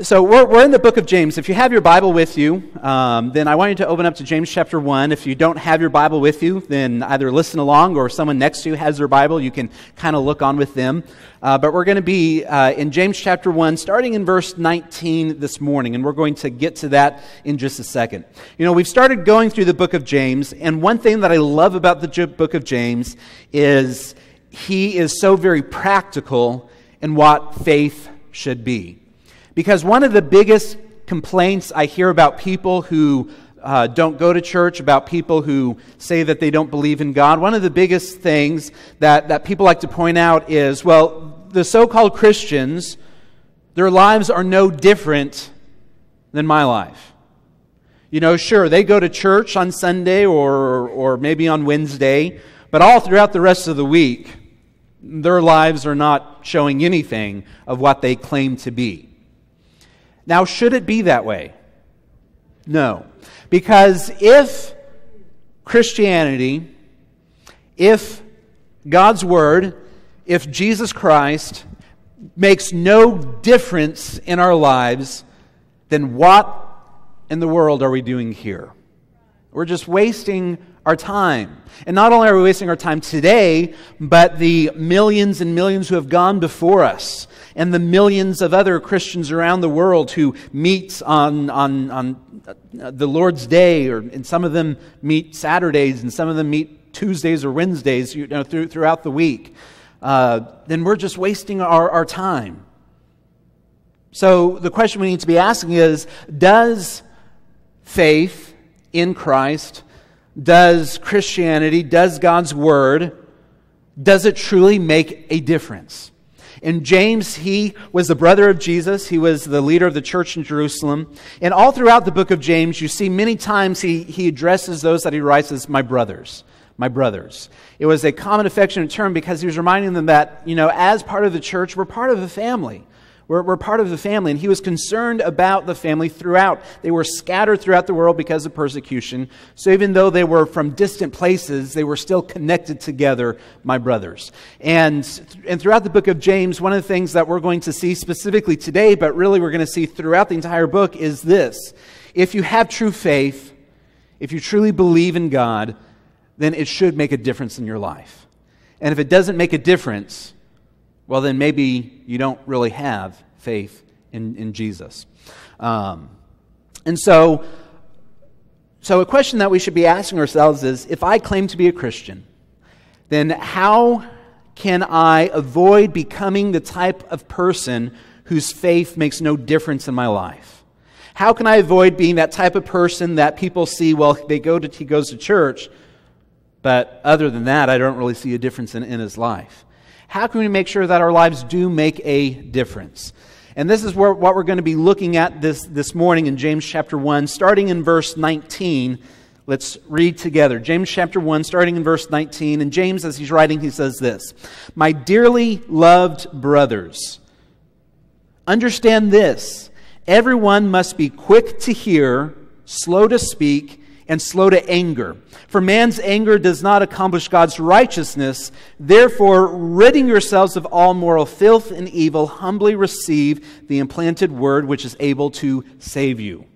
so we're, we're in the book of James. If you have your Bible with you, um, then I want you to open up to James chapter 1. If you don't have your Bible with you, then either listen along or someone next to you has their Bible. You can kind of look on with them. Uh, but we're going to be uh, in James chapter 1, starting in verse 19 this morning, and we're going to get to that in just a second. You know, we've started going through the book of James, and one thing that I love about the book of James is he is so very practical in what faith should be. Because one of the biggest complaints I hear about people who uh, don't go to church, about people who say that they don't believe in God, one of the biggest things that, that people like to point out is well, the so called Christians, their lives are no different than my life. You know, sure, they go to church on Sunday or, or maybe on Wednesday, but all throughout the rest of the week, their lives are not showing anything of what they claim to be. Now, should it be that way? No. Because if Christianity, if God's Word, if Jesus Christ makes no difference in our lives, then what in the world are we doing here? We're just wasting our time. And not only are we wasting our time today, but the millions and millions who have gone before us and the millions of other Christians around the world who meet on, on, on the Lord's Day, or, and some of them meet Saturdays, and some of them meet Tuesdays or Wednesdays you know, through, throughout the week, uh, then we're just wasting our, our time. So the question we need to be asking is Does faith in Christ, does Christianity, does God's Word, does it truly make a difference? And James, he was the brother of Jesus. He was the leader of the church in Jerusalem. And all throughout the book of James, you see many times he, he addresses those that he writes as my brothers. My brothers. It was a common affectionate term because he was reminding them that, you know, as part of the church, we're part of a family. We're, we're part of the family. And he was concerned about the family throughout. They were scattered throughout the world because of persecution. So even though they were from distant places, they were still connected together, my brothers. And, and throughout the book of James, one of the things that we're going to see specifically today, but really we're going to see throughout the entire book, is this. If you have true faith, if you truly believe in God, then it should make a difference in your life. And if it doesn't make a difference, well, then maybe you don't really have faith in, in Jesus. Um, and so, so, a question that we should be asking ourselves is if I claim to be a Christian, then how can I avoid becoming the type of person whose faith makes no difference in my life? How can I avoid being that type of person that people see, well, they go to, he goes to church, but other than that, I don't really see a difference in, in his life? How can we make sure that our lives do make a difference? And this is where, what we're going to be looking at this, this morning in James chapter 1, starting in verse 19. Let's read together. James chapter 1, starting in verse 19. And James, as he's writing, he says this My dearly loved brothers, understand this. Everyone must be quick to hear, slow to speak, and slow to anger. For man's anger does not accomplish God's righteousness. Therefore, ridding yourselves of all moral filth and evil, humbly receive the implanted word which is able to save you.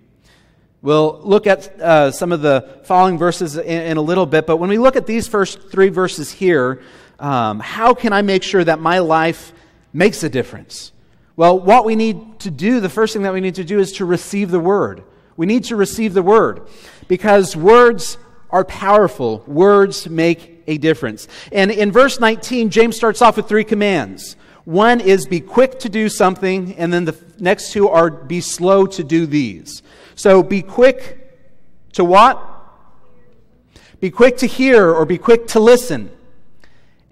We'll look at uh, some of the following verses in, in, a little bit, but when we look at these first three verses here, um, how can I make sure that my life makes a difference? Well, what we need to do, the first thing that we need to do is to receive the word. We need to receive the word because words are powerful. Words make a difference. And in verse 19, James starts off with three commands. One is be quick to do something, and then the next two are be slow to do these. So be quick to what? Be quick to hear or be quick to listen.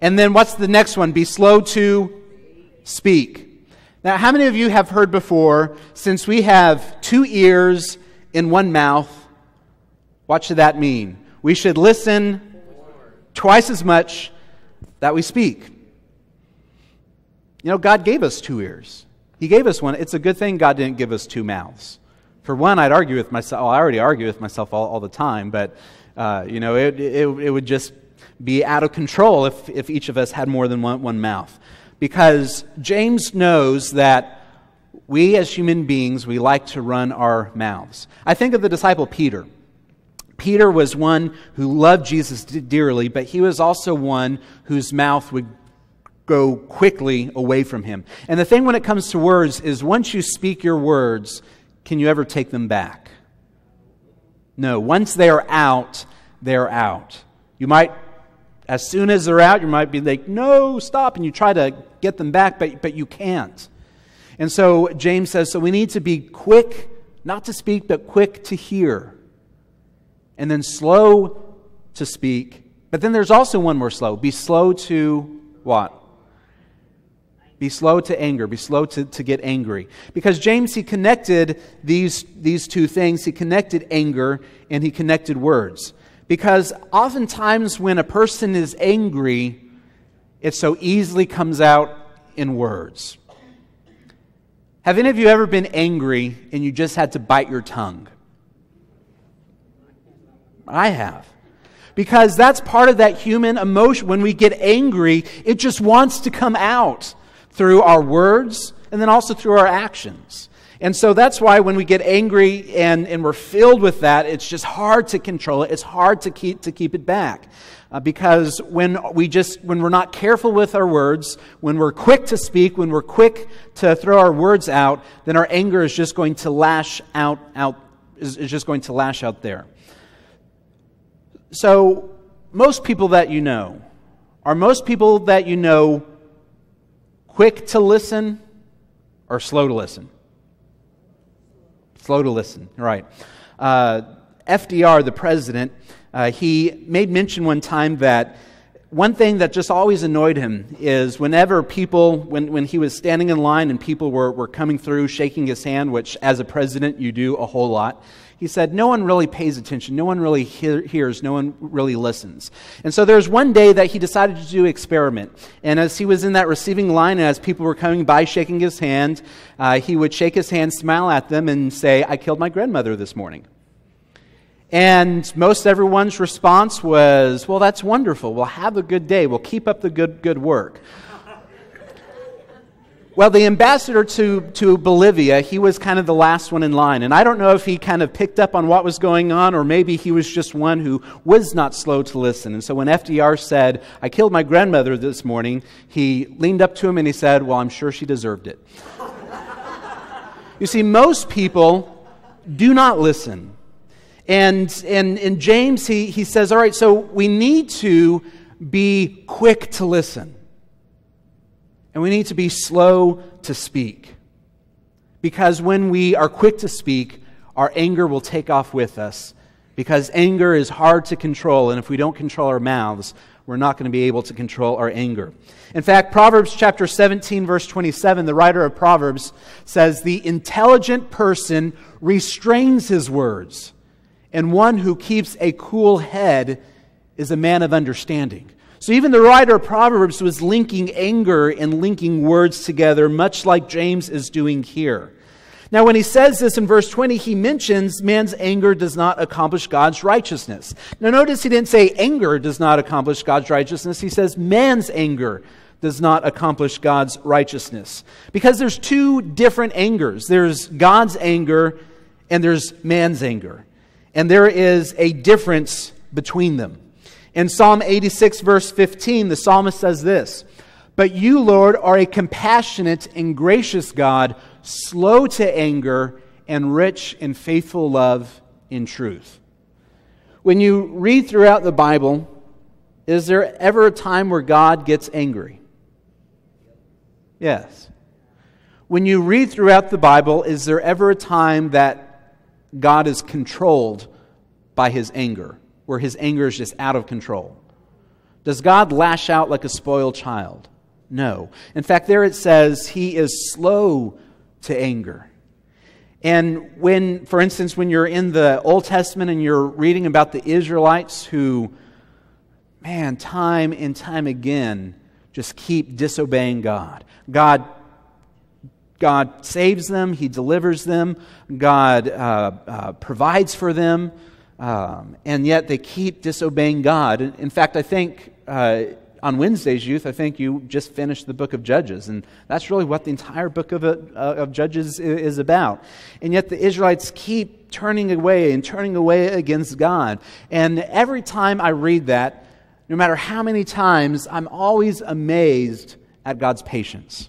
And then what's the next one? Be slow to speak. Now, how many of you have heard before, since we have two ears in one mouth, what should that mean? We should listen twice as much that we speak. You know, God gave us two ears. He gave us one. It's a good thing God didn't give us two mouths. For one, I'd argue with myself. Well, I already argue with myself all, all the time, but, uh, you know, it, it, it would just be out of control if, if each of us had more than one, one mouth. Because James knows that we as human beings, we like to run our mouths. I think of the disciple Peter. Peter was one who loved Jesus dearly, but he was also one whose mouth would go quickly away from him. And the thing when it comes to words is once you speak your words, can you ever take them back? No, once they're out, they're out. You might, as soon as they're out, you might be like, no, stop, and you try to get them back, but, but you can't. And so James says, so we need to be quick, not to speak, but quick to hear. And then slow to speak. But then there's also one more slow. Be slow to what? Be slow to anger. Be slow to, to get angry. Because James, he connected these, these two things. He connected anger and he connected words. Because oftentimes when a person is angry, it so easily comes out in words. Have any of you ever been angry and you just had to bite your tongue? I have. Because that's part of that human emotion. When we get angry, it just wants to come out through our words and then also through our actions. And so that's why when we get angry and, and we're filled with that, it's just hard to control it. It's hard to keep, to keep it back. Uh, because when we just when we're not careful with our words when we're quick to speak when we're quick to throw our words out then our anger is just going to lash out out is, is just going to lash out there so most people that you know are most people that you know quick to listen or slow to listen? Slow to listen, right. Uh, FDR, the president, uh, he made mention one time that one thing that just always annoyed him is whenever people, when, when he was standing in line and people were, were coming through shaking his hand, which as a president you do a whole lot, he said, No one really pays attention. No one really hear, hears. No one really listens. And so there was one day that he decided to do an experiment. And as he was in that receiving line, and as people were coming by shaking his hand, uh, he would shake his hand, smile at them, and say, I killed my grandmother this morning. And most everyone's response was, Well, that's wonderful. Well, have a good day. We'll keep up the good, good work. Well, the ambassador to, to Bolivia, he was kind of the last one in line. And I don't know if he kind of picked up on what was going on, or maybe he was just one who was not slow to listen. And so when FDR said, I killed my grandmother this morning, he leaned up to him and he said, Well, I'm sure she deserved it. you see, most people do not listen. And, and in James, he, he says, All right, so we need to be quick to listen. And we need to be slow to speak. Because when we are quick to speak, our anger will take off with us. Because anger is hard to control, and if we don't control our mouths, we're not going to be able to control our anger. In fact, Proverbs chapter 17, verse 27, the writer of Proverbs says, The intelligent person restrains his words, and one who keeps a cool head is a man of understanding. So even the writer of Proverbs was linking anger and linking words together, much like James is doing here. Now, when he says this in verse 20, he mentions man's anger does not accomplish God's righteousness. Now, notice he didn't say anger does not accomplish God's righteousness. He says man's anger does not accomplish God's righteousness. Because there's two different angers there's God's anger and there's man's anger. And there is a difference between them. In Psalm 86, verse 15, the psalmist says this But you, Lord, are a compassionate and gracious God, slow to anger and rich in faithful love in truth. When you read throughout the Bible, is there ever a time where God gets angry? Yes. When you read throughout the Bible, is there ever a time that God is controlled by his anger? Where his anger is just out of control? Does God lash out like a spoiled child? No. In fact, there it says he is slow to anger. And when, for instance, when you're in the Old Testament and you're reading about the Israelites who, man, time and time again just keep disobeying God. God, God saves them, He delivers them, God uh, uh, provides for them. Um, and yet they keep disobeying God. In fact, I think uh, on Wednesday's youth, I think you just finished the book of Judges, and that's really what the entire book of, uh, of Judges is about. And yet the Israelites keep turning away and turning away against God. And every time I read that, no matter how many times, I'm always amazed at God's patience.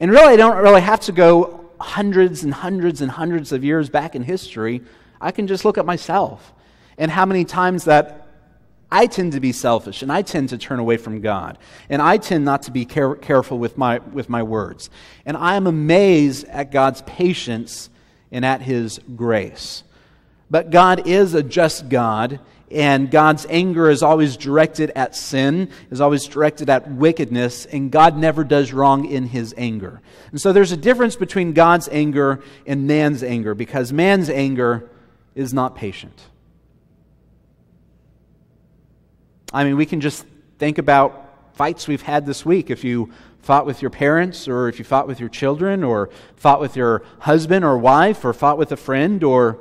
And really, I don't really have to go hundreds and hundreds and hundreds of years back in history. I can just look at myself and how many times that I tend to be selfish and I tend to turn away from God. And I tend not to be care- careful with my, with my words. And I am amazed at God's patience and at his grace. But God is a just God, and God's anger is always directed at sin, is always directed at wickedness, and God never does wrong in his anger. And so there's a difference between God's anger and man's anger, because man's anger is not patient. I mean, we can just think about fights we've had this week. If you fought with your parents, or if you fought with your children, or fought with your husband or wife, or fought with a friend, or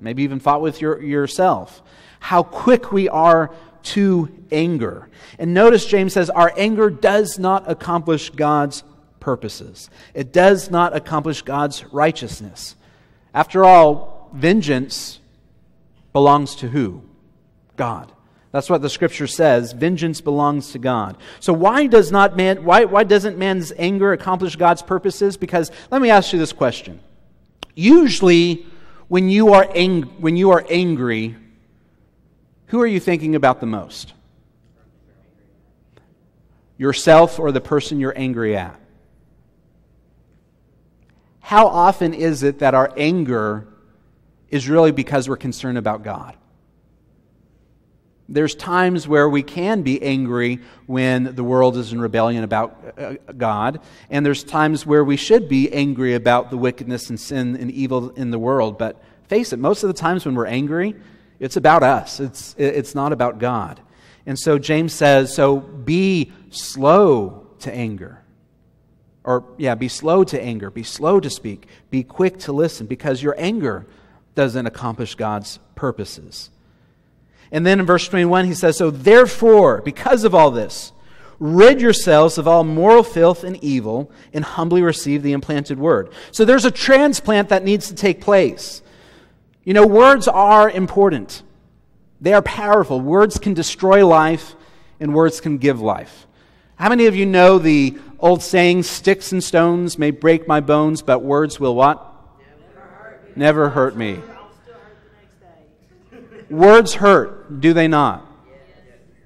maybe even fought with your, yourself. How quick we are to anger. And notice James says, Our anger does not accomplish God's purposes, it does not accomplish God's righteousness. After all, vengeance belongs to who? God. That's what the scripture says. Vengeance belongs to God. So why does not man why, why doesn't man's anger accomplish God's purposes? Because let me ask you this question. Usually when you are ang- when you are angry, who are you thinking about the most? Yourself or the person you're angry at? How often is it that our anger is really because we're concerned about God? There's times where we can be angry when the world is in rebellion about uh, God, and there's times where we should be angry about the wickedness and sin and evil in the world. But face it, most of the times when we're angry, it's about us, it's, it's not about God. And so James says, so be slow to anger. Or, yeah, be slow to anger, be slow to speak, be quick to listen, because your anger doesn't accomplish God's purposes. And then in verse 21, he says, So therefore, because of all this, rid yourselves of all moral filth and evil, and humbly receive the implanted word. So there's a transplant that needs to take place. You know, words are important, they are powerful. Words can destroy life, and words can give life. How many of you know the old saying, sticks and stones may break my bones, but words will what? Never hurt me. Words hurt, do they not?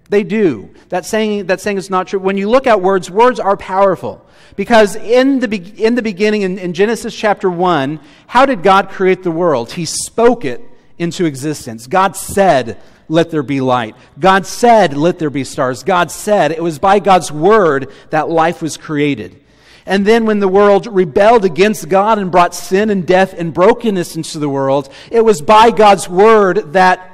They do. That saying, that saying is not true. When you look at words, words are powerful. Because in the, be- in the beginning, in, in Genesis chapter 1, how did God create the world? He spoke it into existence. God said, Let there be light. God said, Let there be stars. God said, it was by God's word that life was created. And then when the world rebelled against God and brought sin and death and brokenness into the world, it was by God's word that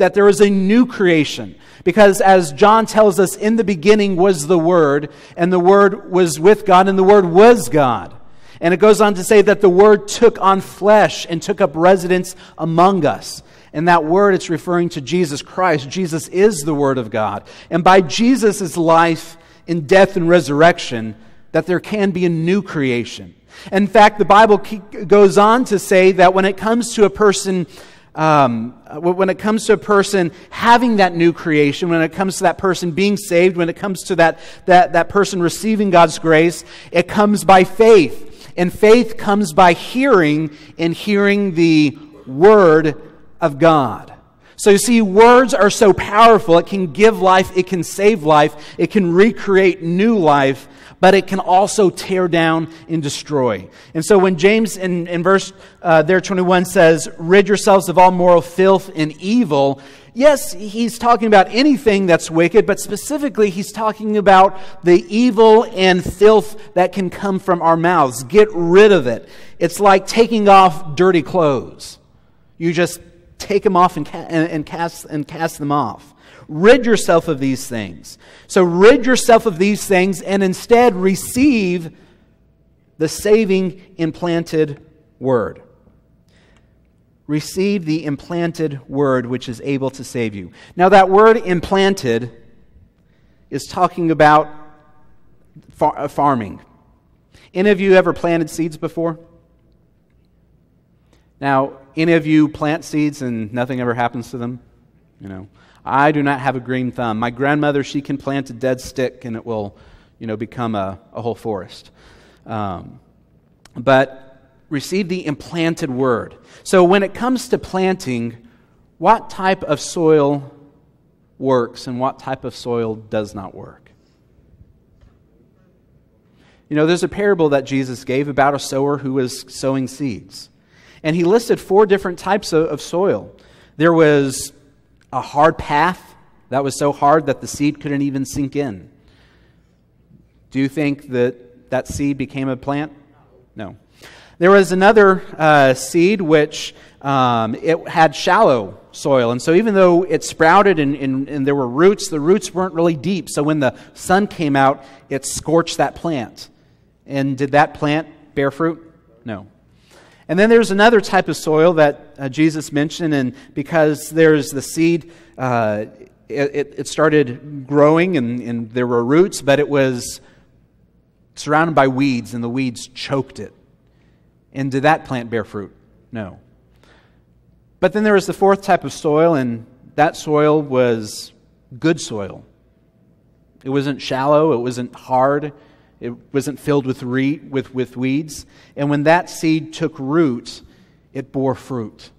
that there was a new creation. Because as John tells us, in the beginning was the Word, and the Word was with God, and the Word was God. And it goes on to say that the Word took on flesh and took up residence among us. And that word, it's referring to Jesus Christ. Jesus is the Word of God. And by Jesus' life in death and resurrection, that there can be a new creation. In fact, the Bible goes on to say that when it comes to a person um, when it comes to a person having that new creation, when it comes to that person being saved, when it comes to that, that, that person receiving God's grace, it comes by faith. And faith comes by hearing and hearing the Word of God. So you see, words are so powerful. It can give life, it can save life, it can recreate new life but it can also tear down and destroy. And so when James in, in verse uh, there 21 says, rid yourselves of all moral filth and evil, yes, he's talking about anything that's wicked, but specifically he's talking about the evil and filth that can come from our mouths. Get rid of it. It's like taking off dirty clothes. You just take them off and, ca- and, and, cast, and cast them off. Rid yourself of these things. So, rid yourself of these things and instead receive the saving implanted word. Receive the implanted word which is able to save you. Now, that word implanted is talking about far- uh, farming. Any of you ever planted seeds before? Now, any of you plant seeds and nothing ever happens to them? You know, I do not have a green thumb. My grandmother, she can plant a dead stick and it will, you know, become a, a whole forest. Um, but receive the implanted word. So when it comes to planting, what type of soil works and what type of soil does not work? You know, there's a parable that Jesus gave about a sower who was sowing seeds. And he listed four different types of, of soil. There was a hard path that was so hard that the seed couldn't even sink in. Do you think that that seed became a plant? No. There was another uh, seed which um, it had shallow soil, and so even though it sprouted and, and, and there were roots, the roots weren't really deep. So when the sun came out, it scorched that plant. And did that plant bear fruit? No. And then there's another type of soil that uh, Jesus mentioned, and because there's the seed, uh, it, it, started growing and, and there were roots, but it was surrounded by weeds, and the weeds choked it. And did that plant bear fruit? No. But then there was the fourth type of soil, and that soil was good soil. It wasn't shallow, it wasn't hard, it wasn't filled with, re- with, with weeds. And when that seed took root, it bore fruit.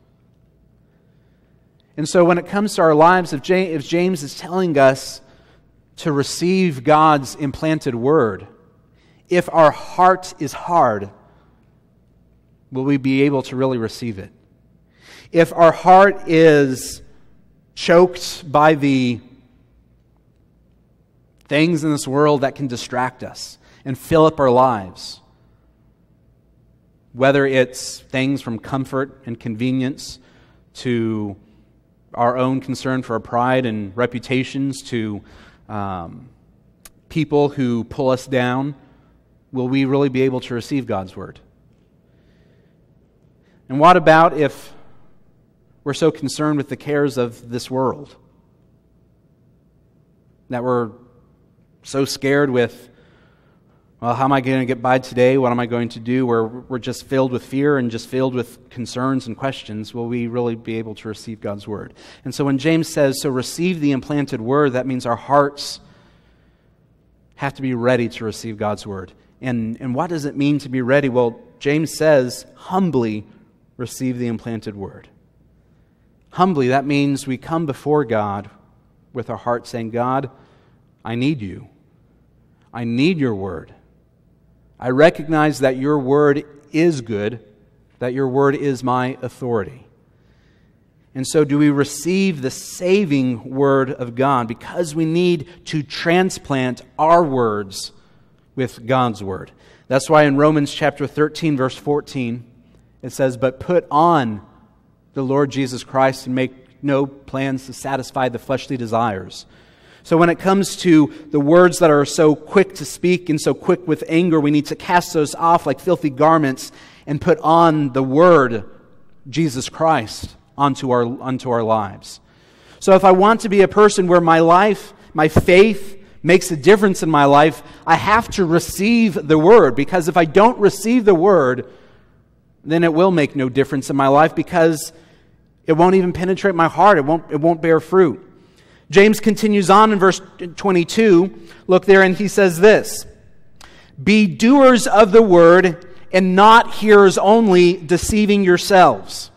And so when it comes to our lives, if James, if James is telling us to receive God's implanted word, if our heart is hard, will we be able to really receive it? If our heart is choked by the things in this world that can distract us, and fill up our lives. Whether it's things from comfort and convenience to our own concern for our pride and reputations to um, people who pull us down, will we really be able to receive God's word? And what about if we're so concerned with the cares of this world that we're so scared with well, how am I going to get by today? What am I going to do? Where we're just filled with fear and just filled with concerns and questions, will we really be able to receive God's word? And so when James says, so receive the implanted word, that means our hearts have to be ready to receive God's word. And, and what does it mean to be ready? Well, James says, humbly receive the implanted word. Humbly, that means we come before God with our heart saying, God, I need you. I need your word. I recognize that your word is good, that your word is my authority. And so, do we receive the saving word of God because we need to transplant our words with God's word? That's why in Romans chapter 13, verse 14, it says, But put on the Lord Jesus Christ and make no plans to satisfy the fleshly desires so, when it comes to the words that are so quick to speak and so quick with anger, we need to cast those off like filthy garments and put on the Word, Jesus Christ, onto our, onto our lives. So, if I want to be a person where my life, my faith, makes a difference in my life, I have to receive the Word. Because if I don't receive the Word, then it will make no difference in my life because it won't even penetrate my heart. It won't, it won't bear fruit. James continues on in verse 22. Look there, and he says this Be doers of the word and not hearers only, deceiving yourselves.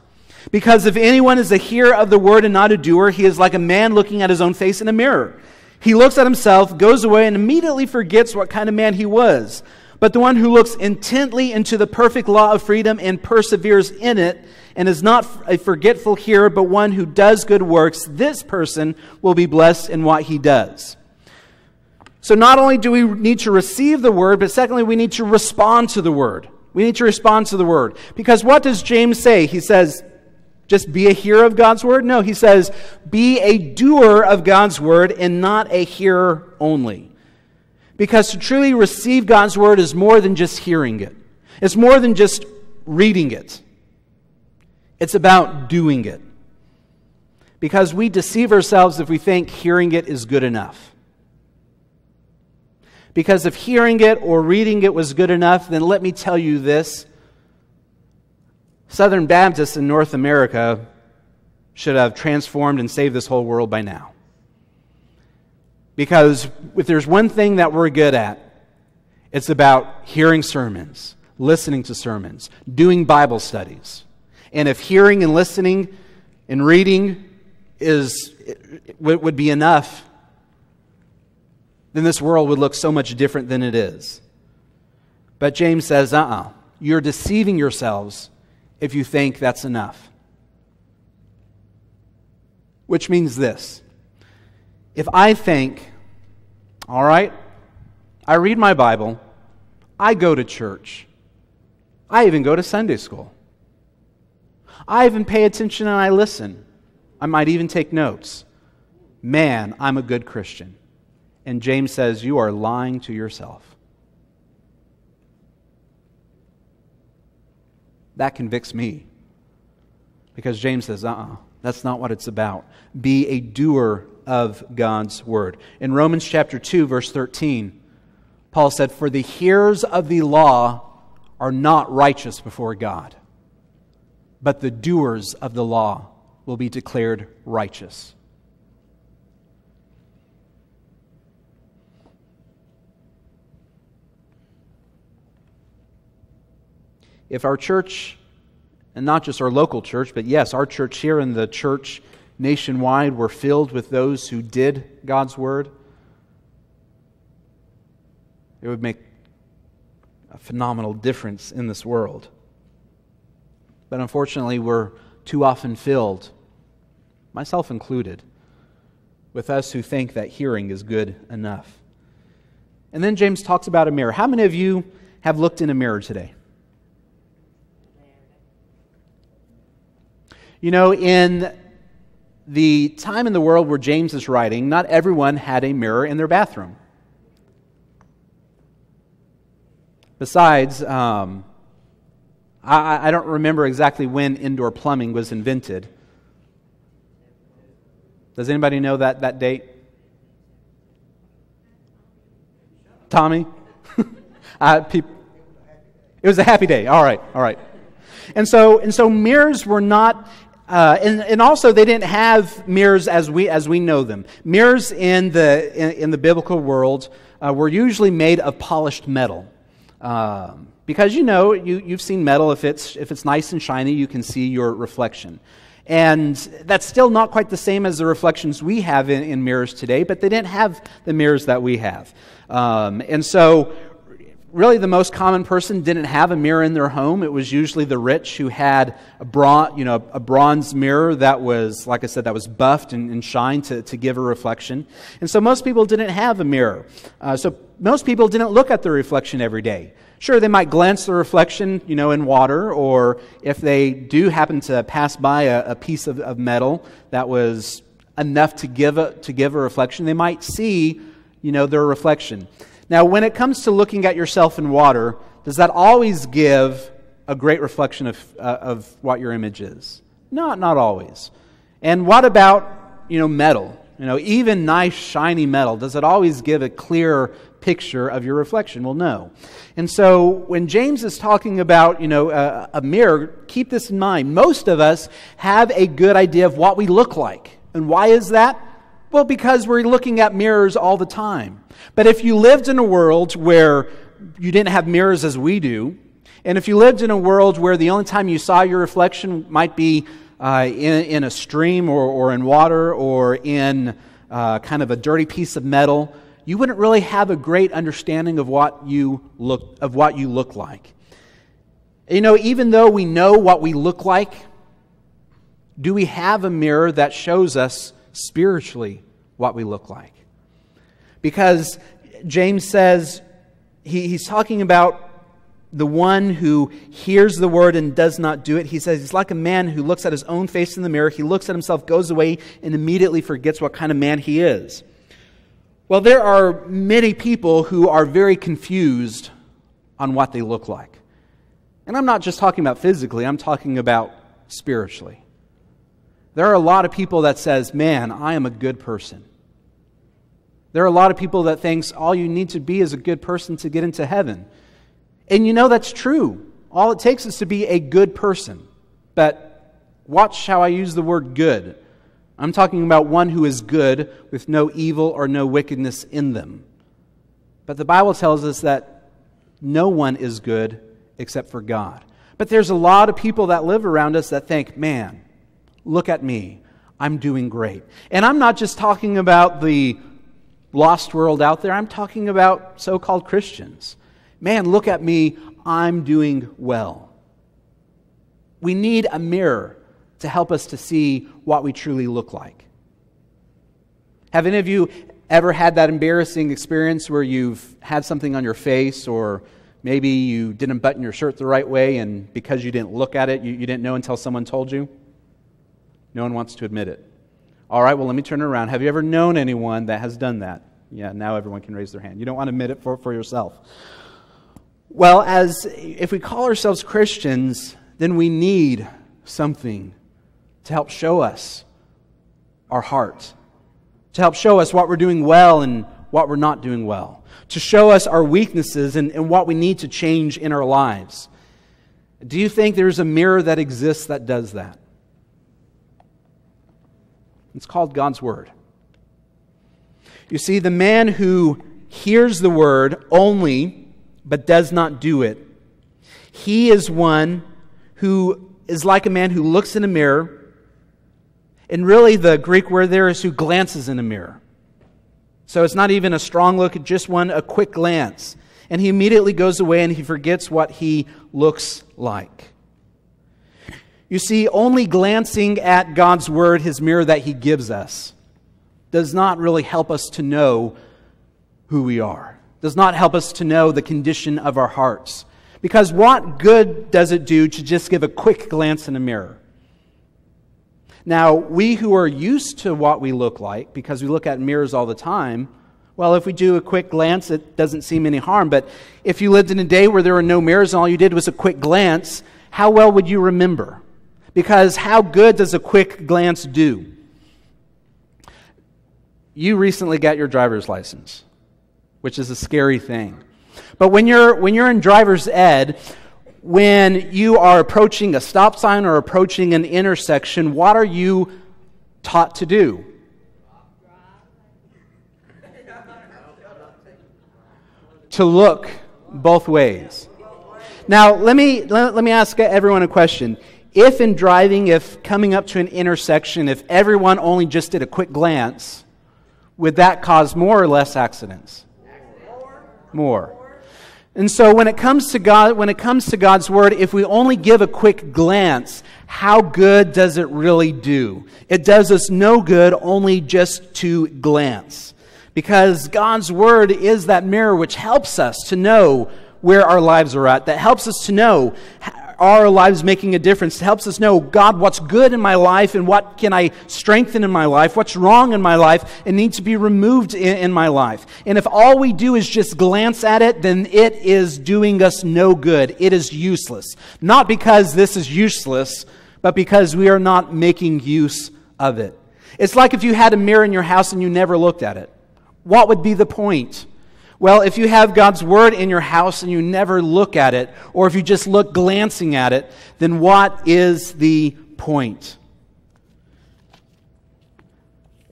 Because if anyone is a hearer of the word and not a doer, he is like a man looking at his own face in a mirror. He looks at himself, goes away, and immediately forgets what kind of man he was. But the one who looks intently into the perfect law of freedom and perseveres in it, and is not a forgetful hearer, but one who does good works, this person will be blessed in what he does. So not only do we need to receive the word, but secondly, we need to respond to the word. We need to respond to the word. Because what does James say? He says, just be a hearer of God's word? No, he says, be a doer of God's word and not a hearer only. Because to truly receive God's word is more than just hearing it, it's more than just reading it. It's about doing it. Because we deceive ourselves if we think hearing it is good enough. Because if hearing it or reading it was good enough, then let me tell you this Southern Baptists in North America should have transformed and saved this whole world by now. Because if there's one thing that we're good at, it's about hearing sermons, listening to sermons, doing Bible studies. And if hearing and listening and reading is would be enough, then this world would look so much different than it is. But James says, uh uh-uh. uh, you are deceiving yourselves if you think that's enough. Which means this if I think, all right, I read my Bible, I go to church, I even go to Sunday school, I even pay attention and I listen, I might even take notes. Man, I'm a good Christian. And James says, You are lying to yourself. That convicts me. Because James says, uh uh-uh, uh that's not what it's about. Be a doer of God's word. In Romans chapter 2, verse 13, Paul said, For the hearers of the law are not righteous before God, but the doers of the law will be declared righteous. If our church and not just our local church, but yes, our church here and the church nationwide were filled with those who did God's word, it would make a phenomenal difference in this world. But unfortunately, we're too often filled, myself included, with us who think that hearing is good enough. And then James talks about a mirror. How many of you have looked in a mirror today? You know, in the time in the world where James is writing, not everyone had a mirror in their bathroom. Besides, um, I, I don't remember exactly when indoor plumbing was invented. Does anybody know that, that date? Tommy? peop- it was a happy day. All right, all right. And so, and so mirrors were not uh, and, and also, they didn't have mirrors as we, as we know them. Mirrors in the, in, in the biblical world uh, were usually made of polished metal. Um, because you know, you, you've seen metal, if it's, if it's nice and shiny, you can see your reflection. And that's still not quite the same as the reflections we have in, in mirrors today, but they didn't have the mirrors that we have. Um, and so, really the most common person didn't have a mirror in their home. It was usually the rich who had a, bron- you know, a bronze mirror that was, like I said, that was buffed and, and shined to, to give a reflection. And so most people didn't have a mirror. Uh, so most people didn't look at their reflection every day. Sure, they might glance the reflection, you know, in water, or if they do happen to pass by a, a piece of, of metal that was enough to give a, to give a reflection, they might see, you know, their reflection. Now, when it comes to looking at yourself in water, does that always give a great reflection of, uh, of what your image is? Not, not always. And what about, you know, metal? You know, even nice, shiny metal, does it always give a clear picture of your reflection? Well, no. And so when James is talking about, you know, a, a mirror, keep this in mind. Most of us have a good idea of what we look like. And why is that? Well, because we're looking at mirrors all the time. But if you lived in a world where you didn't have mirrors as we do, and if you lived in a world where the only time you saw your reflection might be uh, in, in, a stream or, or, in water or in uh, kind of a dirty piece of metal, you wouldn't really have a great understanding of what you look, of what you look like. You know, even though we know what we look like, do we have a mirror that shows us spiritually what we look like. Because James says, he, he's talking about the one who hears the word and does not do it. He says he's like a man who looks at his own face in the mirror. He looks at himself, goes away, and immediately forgets what kind of man he is. Well, there are many people who are very confused on what they look like. And I'm not just talking about physically, I'm talking about spiritually. There are a lot of people that says, "Man, I am a good person." There are a lot of people that thinks all you need to be is a good person to get into heaven. And you know that's true. All it takes is to be a good person. But watch how I use the word good. I'm talking about one who is good with no evil or no wickedness in them. But the Bible tells us that no one is good except for God. But there's a lot of people that live around us that think, man, look at me. I'm doing great. And I'm not just talking about the lost world out there, I'm talking about so called Christians. Man, look at me. I'm doing well. We need a mirror to help us to see what we truly look like. Have any of you ever had that embarrassing experience where you've had something on your face or maybe you didn't button your shirt the right way and because you didn't look at it, you, you didn't know until someone told you? No one wants to admit it. All right, well, let me turn it around. Have you ever known anyone that has done that? Yeah, now everyone can raise their hand. You don't want to admit it for, for yourself. Well, as if we call ourselves Christians, then we need something to help show us our heart, to help show us what we're doing well and what we're not doing well, to show us our weaknesses and, and what we need to change in our lives. Do you think there's a mirror that exists that does that? It's called God's Word. You see, the man who hears the Word only but does not do it, he is one who is like a man who looks in a mirror, and really the Greek word there is who glances in a mirror. So it's not even a strong look, just one, a quick glance. And he immediately goes away and he forgets what he looks like. You see, only glancing at God's Word, His mirror that He gives us, does not really help us to know who we are, does not help us to know the condition of our hearts. Because what good does it do to just give a quick glance in a mirror? Now, we who are used to what we look like, because we look at mirrors all the time, well, if we do a quick glance, it doesn't seem any harm. But if you lived in a day where there were no mirrors and all you did was a quick glance, how well would you remember? Because how good does a quick glance do? You recently got your driver's license, which is a scary thing. But when you're, when you're in driver's ed, when you are approaching a stop sign or approaching an intersection, what are you taught to do? to look both ways. Now, let me, let, let me ask everyone a question if in driving, if coming up to an intersection, if everyone only just did a quick glance, would that cause more or less accidents? More. And so when it comes to God, when it comes to God's word, if we only give a quick glance, how good does it really do? It does us no good only just to glance. Because God's word is that mirror which helps us to know where our lives are at, that helps us to know our lives making a difference. It helps us know, God, what's good in my life and what can I strengthen in my life? What's wrong in my life and needs to be removed in, in my life? And if all we do is just glance at it, then it is doing us no good. It is useless. Not because this is useless, but because we are not making use of it. It's like if you had a mirror in your house and you never looked at it. What would be the point? Well, if you have God's Word in your house and you never look at it, or if you just look glancing at it, then what is the point?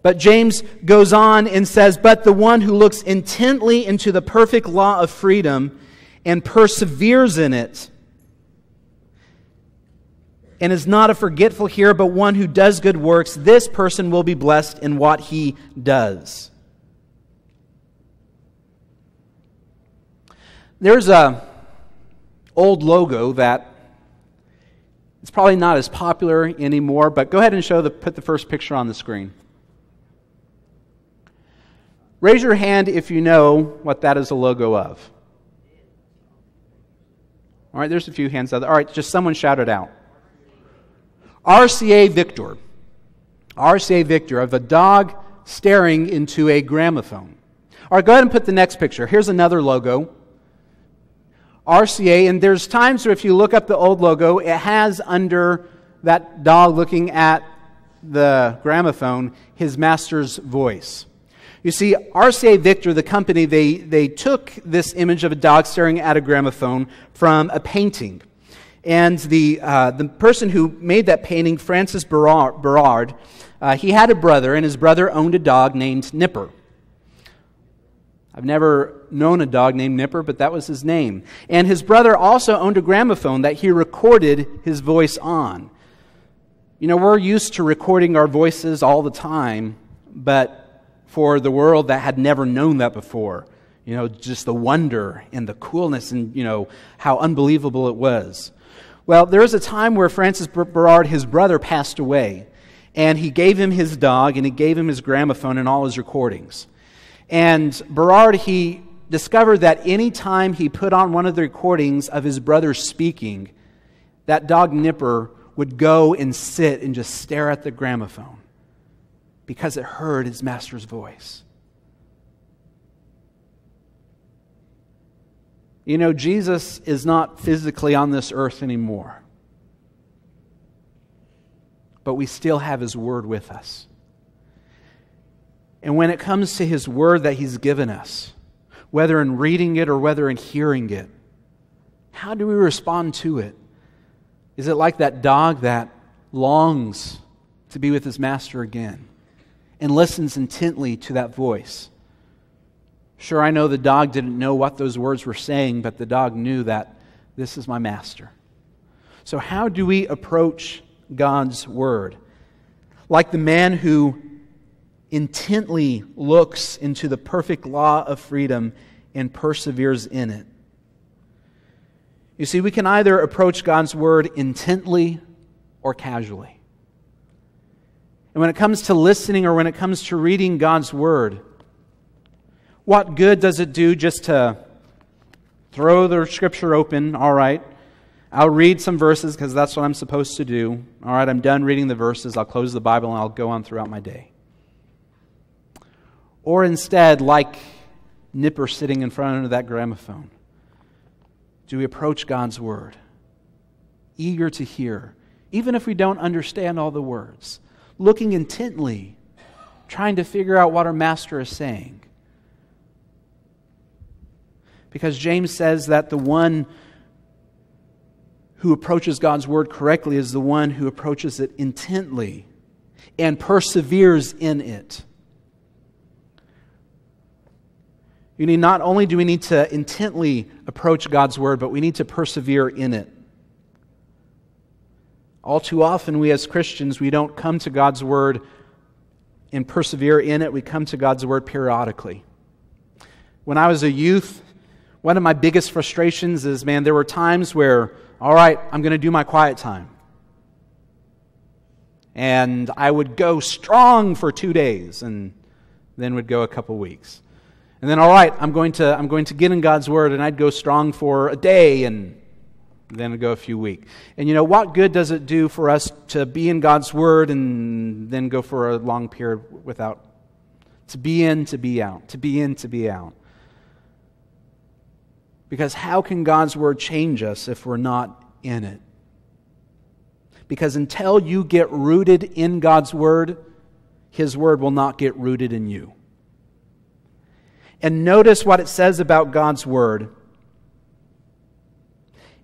But James goes on and says, But the one who looks intently into the perfect law of freedom and perseveres in it, and is not a forgetful hearer, but one who does good works, this person will be blessed in what he does. There's a old logo that it's probably not as popular anymore, but go ahead and show the put the first picture on the screen. Raise your hand if you know what that is a logo of. All right, there's a few hands out. All right, just someone shout it out. RCA Victor. RCA Victor of a dog staring into a gramophone. All right, go ahead and put the next picture. Here's another logo. RCA, and there's times where if you look up the old logo, it has under that dog looking at the gramophone his master's voice. You see, RCA Victor, the company, they, they took this image of a dog staring at a gramophone from a painting. And the, uh, the person who made that painting, Francis Barraud, uh, he had a brother, and his brother owned a dog named Nipper. I've never known a dog named Nipper, but that was his name. And his brother also owned a gramophone that he recorded his voice on. You know, we're used to recording our voices all the time, but for the world that had never known that before. You know, just the wonder and the coolness and, you know, how unbelievable it was. Well, there was a time where Francis Barraud, his brother, passed away. And he gave him his dog and he gave him his gramophone and all his recordings. And Barraud, he discovered that any time he put on one of the recordings of his brother speaking, that dog Nipper would go and sit and just stare at the gramophone because it heard his master's voice. You know, Jesus is not physically on this earth anymore, but we still have his word with us. And when it comes to his word that he's given us, whether in reading it or whether in hearing it, how do we respond to it? Is it like that dog that longs to be with his master again? and listens intently to that voice. Sure, I know the dog didn't know what those words were saying, but the dog knew that this is my master. So, how do we approach God's word? Like the man who intently looks into the perfect law of freedom and perseveres in it. You see, we can either approach God's word intently or casually. And when it comes to listening or when it comes to reading God's Word, what good does it do just to throw the Scripture open? All right, I'll read some verses because that's what I'm supposed to do. All right, I'm done reading the verses. I'll close the Bible and I'll go on throughout my day. Or instead, like Nipper sitting in front of that gramophone, do we approach God's Word, eager to hear, even if we don't understand all the words? looking intently, trying to figure out what our master is saying. Because James says that the one who approaches God's word correctly is the one who approaches it intently and perseveres in it. You need not only do we need to intently approach God's word, but we need to persevere in it. All too often, we as Christians, we don't come to God's Word and persevere in it. We come to God's Word periodically. When I was a youth, one of my biggest frustrations is man, there were times where, all right, I'm going to do my quiet time. And I would go strong for two days and then would go a couple weeks. And then, all right, I'm going to, I'm going to get in God's Word, and I'd go strong for a day and then go a few weeks. And you know, what good does it do for us to be in God's Word and then go for a long period without? To be in, to be out. To be in, to be out. Because how can God's Word change us if we're not in it? Because until you get rooted in God's Word, His Word will not get rooted in you. And notice what it says about God's Word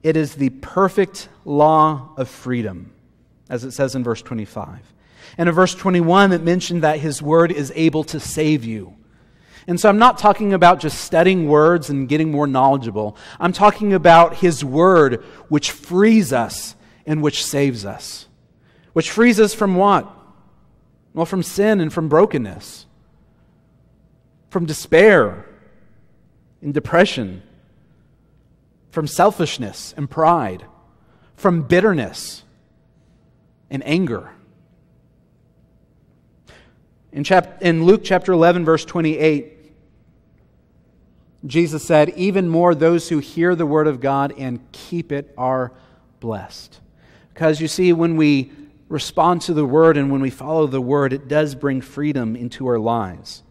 it is the perfect law of freedom, as it says in verse 25. And in verse 21, it mentioned that his word is able to save you. And so I'm not talking about just studying words and getting more knowledgeable. I'm talking about his word, which frees us and which saves us. Which frees us from what? Well, from sin and from brokenness, from despair and depression from selfishness and pride, from bitterness and anger. In, chap- in Luke chapter 11, verse 28, Jesus said, Even more, those who hear the word of God and keep it are blessed. Because you see, when we respond to the word and when we follow the word, it does bring freedom into our lives.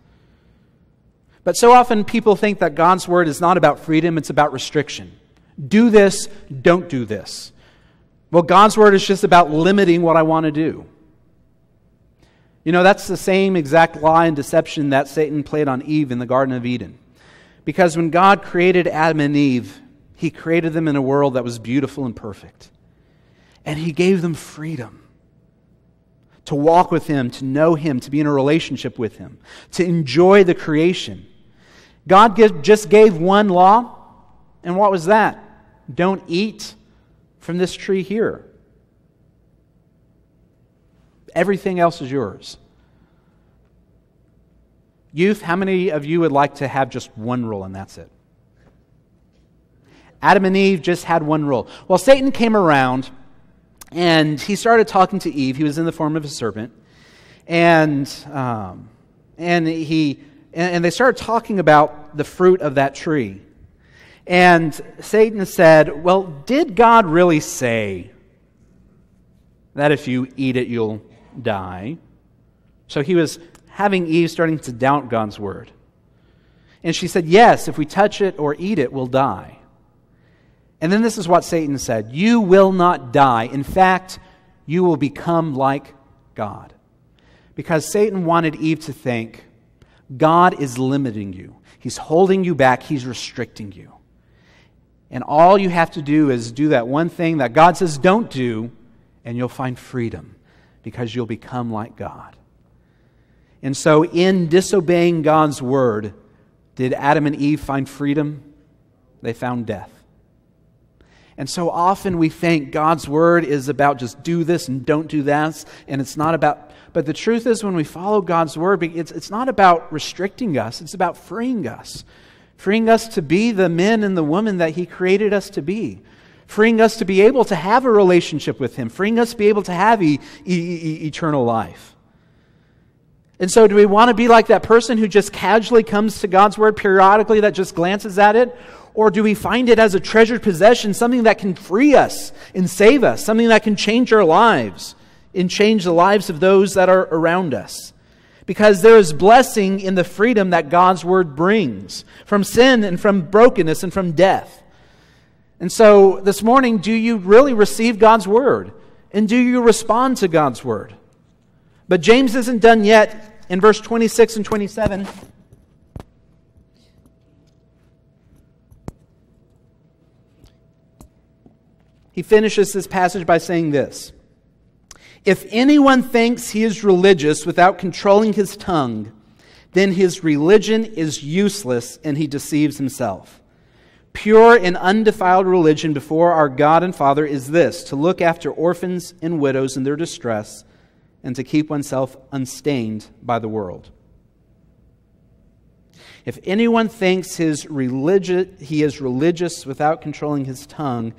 But so often people think that God's word is not about freedom, it's about restriction. Do this, don't do this. Well, God's word is just about limiting what I want to do. You know, that's the same exact lie and deception that Satan played on Eve in the Garden of Eden. Because when God created Adam and Eve, he created them in a world that was beautiful and perfect. And he gave them freedom to walk with him, to know him, to be in a relationship with him, to enjoy the creation. God just gave one law, and what was that? Don't eat from this tree here. Everything else is yours. Youth, how many of you would like to have just one rule and that's it? Adam and Eve just had one rule. Well, Satan came around and he started talking to Eve. He was in the form of a serpent. And, um, and, he, and they started talking about the fruit of that tree. And Satan said, Well, did God really say that if you eat it, you'll die. So he was having Eve starting to doubt God's word. And she said, Yes, if we touch it or eat it, we'll die. And then this is what Satan said You will not die. In fact, you will become like God. Because Satan wanted Eve to think God is limiting you, He's holding you back, He's restricting you. And all you have to do is do that one thing that God says don't do, and you'll find freedom because you'll become like God. And so, in disobeying God's word, did Adam and Eve find freedom? They found death. And so often we think God's word is about just do this and don't do that, and it's not about. But the truth is, when we follow God's word, it's, it's not about restricting us, it's about freeing us. Freeing us to be the men and the women that He created us to be freeing us to be able to have a relationship with Him, freeing us to be able to have e- e- e- eternal life. And so, do we want to be like that person who just casually comes to God's Word periodically, that just glances at it? Or do we find it as a treasured possession, something that can free us and save us, something that can change our lives and change the lives of those that are around us? Because there is blessing in the freedom that God's Word brings from sin and from brokenness and from death. And so this morning, do you really receive God's word? And do you respond to God's word? But James isn't done yet. In verse 26 and 27, he finishes this passage by saying this If anyone thinks he is religious without controlling his tongue, then his religion is useless and he deceives himself. Pure and undefiled religion before our God and Father is this to look after orphans and widows in their distress and to keep oneself unstained by the world. If anyone thinks his religi- he is religious without controlling his tongue,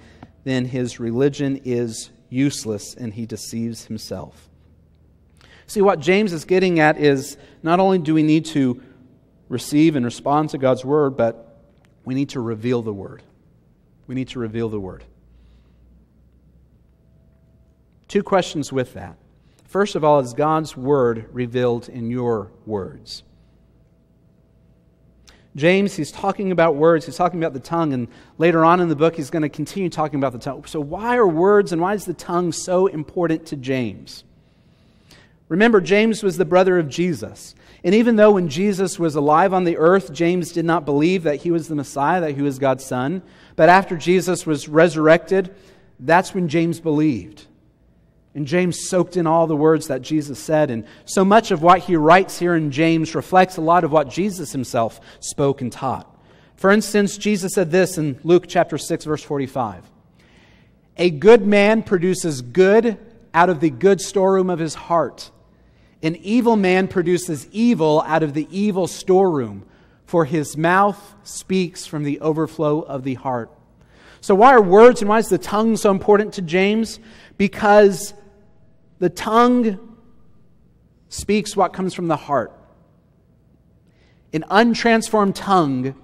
then his religion is useless and he deceives himself. See, what James is getting at is not only do we need to receive and respond to God's word, but we need to reveal the Word. We need to reveal the Word. Two questions with that. First of all, is God's Word revealed in your words? James, he's talking about words, he's talking about the tongue, and later on in the book, he's going to continue talking about the tongue. So, why are words and why is the tongue so important to James? Remember, James was the brother of Jesus. And even though when Jesus was alive on the earth, James did not believe that he was the Messiah, that he was God's son, but after Jesus was resurrected, that's when James believed. And James soaked in all the words that Jesus said. And so much of what he writes here in James reflects a lot of what Jesus himself spoke and taught. For instance, Jesus said this in Luke chapter 6, verse 45 A good man produces good out of the good storeroom of his heart. An evil man produces evil out of the evil storeroom, for his mouth speaks from the overflow of the heart. So, why are words and why is the tongue so important to James? Because the tongue speaks what comes from the heart. An untransformed tongue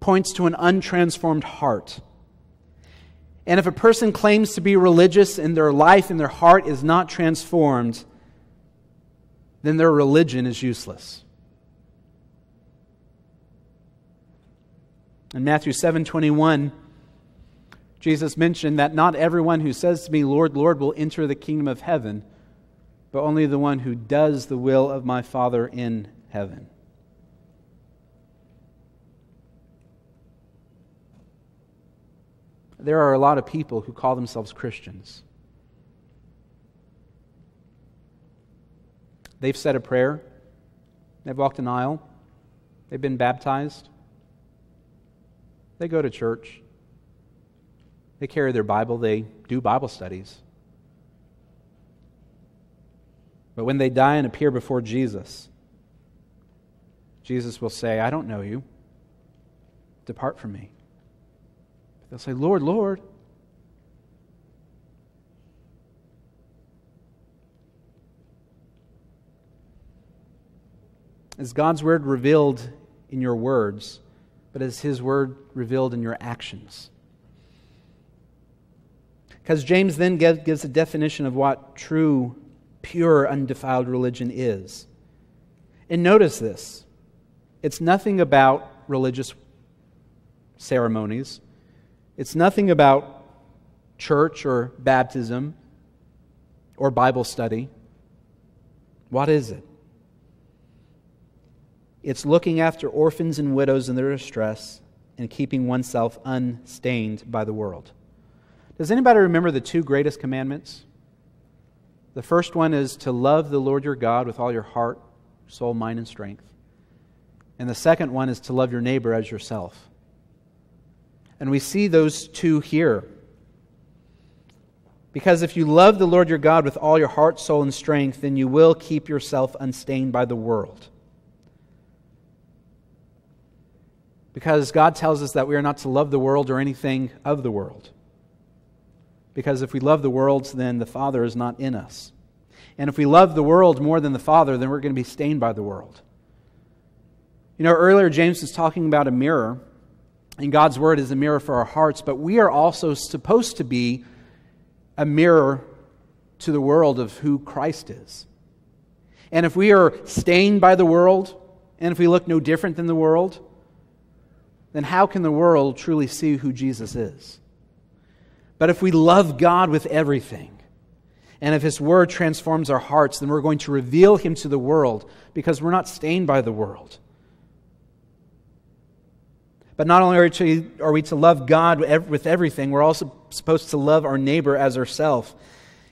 points to an untransformed heart. And if a person claims to be religious and their life and their heart is not transformed, then their religion is useless. In Matthew 7:21, Jesus mentioned that not everyone who says to me, "Lord, Lord," will enter the kingdom of heaven, but only the one who does the will of my Father in heaven. There are a lot of people who call themselves Christians. They've said a prayer, they've walked an aisle, they've been baptized, they go to church, they carry their Bible, they do Bible studies. But when they die and appear before Jesus, Jesus will say, I don't know you. Depart from me. But they'll say, Lord, Lord. Is God's word revealed in your words, but is His word revealed in your actions? Because James then gives a definition of what true pure, undefiled religion is. And notice this it's nothing about religious ceremonies, it's nothing about church or baptism or Bible study. What is it? It's looking after orphans and widows in their distress and keeping oneself unstained by the world. Does anybody remember the two greatest commandments? The first one is to love the Lord your God with all your heart, soul, mind, and strength. And the second one is to love your neighbor as yourself. And we see those two here. Because if you love the Lord your God with all your heart, soul, and strength, then you will keep yourself unstained by the world. Because God tells us that we are not to love the world or anything of the world. Because if we love the world, then the Father is not in us. And if we love the world more than the Father, then we're going to be stained by the world. You know, earlier James was talking about a mirror, and God's Word is a mirror for our hearts, but we are also supposed to be a mirror to the world of who Christ is. And if we are stained by the world, and if we look no different than the world, then how can the world truly see who Jesus is? But if we love God with everything, and if His Word transforms our hearts, then we're going to reveal Him to the world because we're not stained by the world. But not only are we, to, are we to love God with everything, we're also supposed to love our neighbor as ourselves.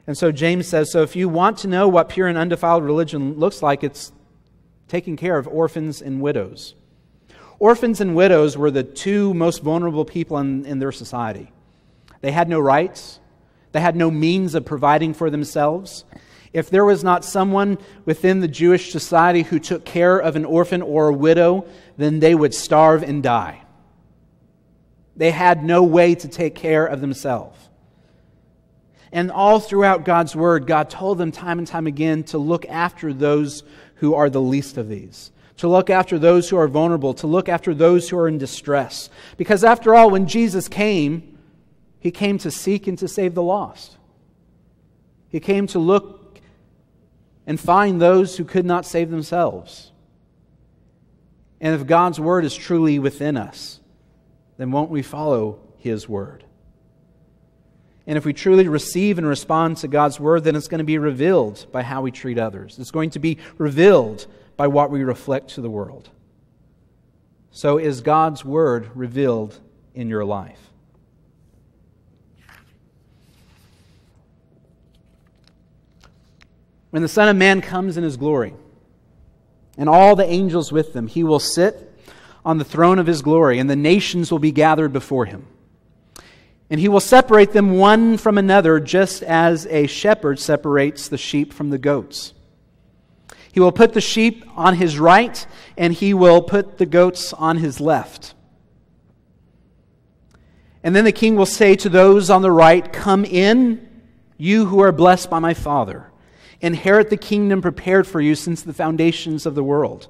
And so James says so if you want to know what pure and undefiled religion looks like, it's taking care of orphans and widows. Orphans and widows were the two most vulnerable people in, in their society. They had no rights, they had no means of providing for themselves. If there was not someone within the Jewish society who took care of an orphan or a widow, then they would starve and die. They had no way to take care of themselves. And all throughout God's Word, God told them time and time again to look after those who are the least of these, to look after those who are vulnerable, to look after those who are in distress. Because after all, when Jesus came, he came to seek and to save the lost. He came to look and find those who could not save themselves. And if God's word is truly within us, then won't we follow his word? And if we truly receive and respond to God's word, then it's going to be revealed by how we treat others. It's going to be revealed by what we reflect to the world. So, is God's word revealed in your life? When the Son of Man comes in his glory, and all the angels with them, he will sit on the throne of his glory, and the nations will be gathered before him. And he will separate them one from another, just as a shepherd separates the sheep from the goats. He will put the sheep on his right, and he will put the goats on his left. And then the king will say to those on the right, Come in, you who are blessed by my Father inherit the kingdom prepared for you since the foundations of the world.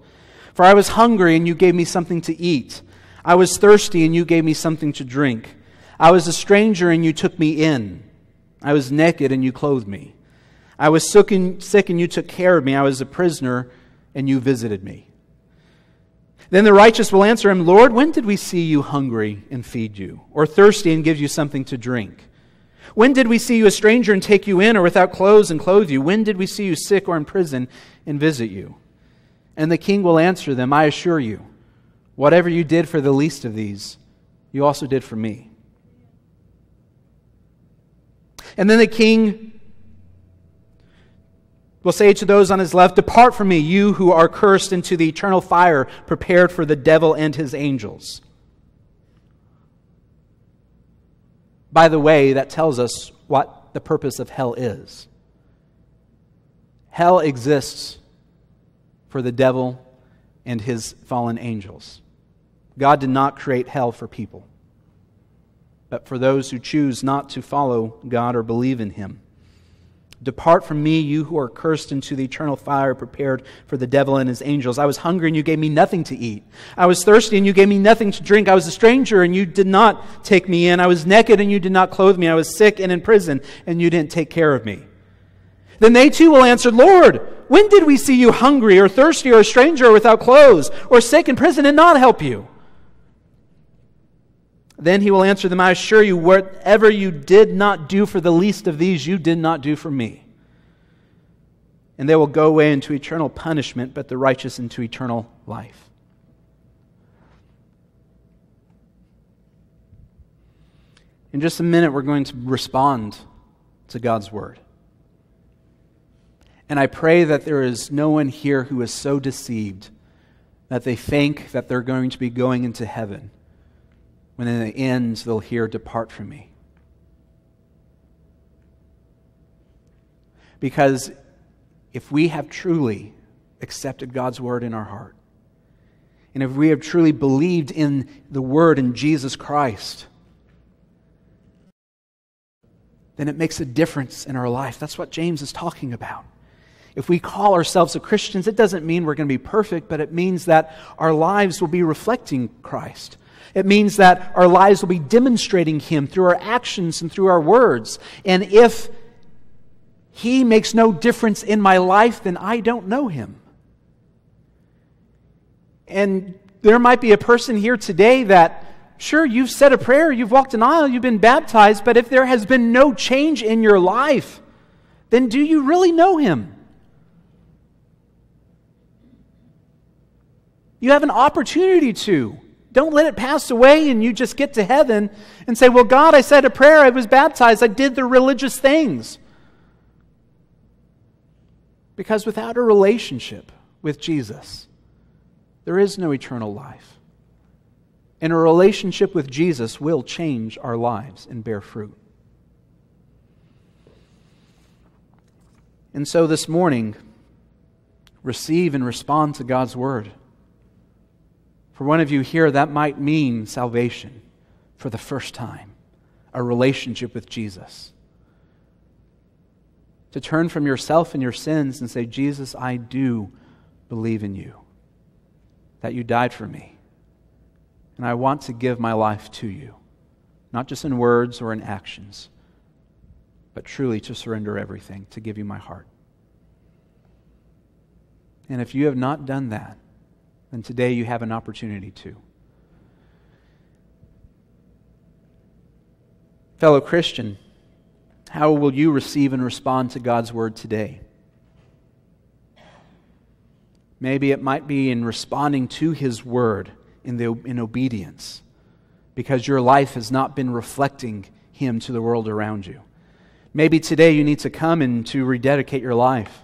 For I was hungry, and you gave me something to eat. I was thirsty, and you gave me something to drink. I was a stranger, and you took me in. I was naked, and you clothed me. I was sick, and sick, and you took care of me. I was a prisoner, and you visited me. Then the righteous will answer him, Lord, when did we see you hungry and feed you, or thirsty and give you something to drink? When did we see you a stranger and take you in, or without clothes and clothe you? When did we see you sick or in prison and visit you? And the king will answer them, I assure you, whatever you did for the least of these, you also did for me. And then the king will say to those on his left, Depart from me, you who are cursed, into the eternal fire prepared for the devil and his angels. By the way, that tells us what the purpose of hell is. Hell exists for the devil and his fallen angels. God did not create hell for people, but for those who choose not to follow God or believe in him. Depart from me, you who are cursed, into the eternal fire prepared for the devil and his angels. I was hungry, and you gave me nothing to eat. I was thirsty, and you gave me nothing to drink. I was a stranger, and you did not take me in. I was naked, and you did not clothe me. I was sick and in prison, and you didn't take care of me. Then they too will answer, Lord, when did we see you hungry, or thirsty, or a stranger, or without clothes, or sick in prison, and not help you? Then he will answer them, I assure you, whatever you did not do for the least of these, you did not do for me. And they will go away into eternal punishment, but the righteous into eternal life. In just a minute, we're going to respond to God's word. And I pray that there is no one here who is so deceived that they think that they're going to be going into heaven when in the end they'll hear, Depart from me. Because if we have truly accepted God's word in our heart, and if we have truly believed in the word in Jesus Christ, then it makes a difference in our life. That's what James is talking about. If we call ourselves a Christians, it doesn't mean we're going to be perfect, but it means that our lives will be reflecting Christ. It means that our lives will be demonstrating Him through our actions and through our words. And if He makes no difference in my life, then I don't know Him. And there might be a person here today that, sure, you've said a prayer, you've walked an aisle, you've been baptized, but if there has been no change in your life, then do you really know Him? You have an opportunity to. Don't let it pass away and you just get to heaven and say, Well, God, I said a prayer, I was baptized, I did the religious things. Because without a relationship with Jesus, there is no eternal life. And a relationship with Jesus will change our lives and bear fruit. And so this morning, receive and respond to God's word. For one of you here, that might mean salvation for the first time, a relationship with Jesus. To turn from yourself and your sins and say, Jesus, I do believe in you, that you died for me, and I want to give my life to you, not just in words or in actions, but truly to surrender everything, to give you my heart. And if you have not done that, then today you have an opportunity to. Fellow Christian, how will you receive and respond to God's word today? Maybe it might be in responding to His word in, the, in obedience because your life has not been reflecting Him to the world around you. Maybe today you need to come and to rededicate your life.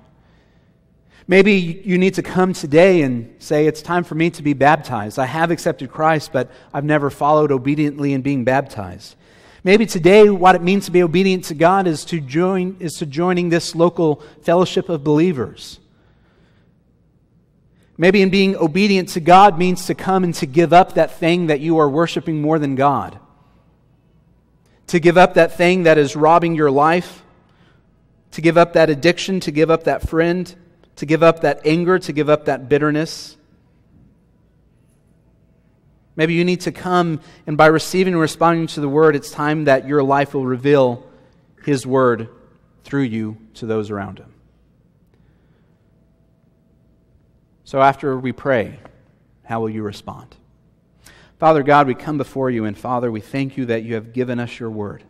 Maybe you need to come today and say, It's time for me to be baptized. I have accepted Christ, but I've never followed obediently in being baptized. Maybe today, what it means to be obedient to God is to join is to joining this local fellowship of believers. Maybe in being obedient to God means to come and to give up that thing that you are worshiping more than God. To give up that thing that is robbing your life. To give up that addiction, to give up that friend, to give up that anger, to give up that bitterness. Maybe you need to come, and by receiving and responding to the word, it's time that your life will reveal his word through you to those around him. So after we pray, how will you respond? Father God, we come before you, and Father, we thank you that you have given us your word.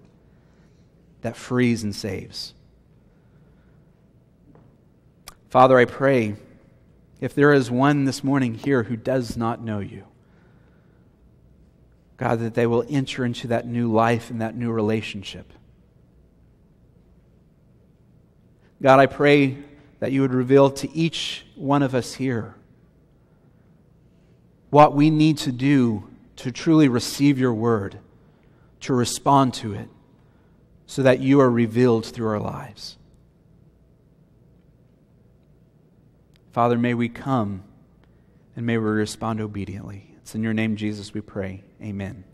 that frees and saves. Father, I pray if there is one this morning here who does not know you, God, that they will enter into that new life and that new relationship. God, I pray that you would reveal to each one of us here what we need to do to truly receive your word, to respond to it, so that you are revealed through our lives. Father, may we come and may we respond obediently. It's in your name, Jesus, we pray. Amen.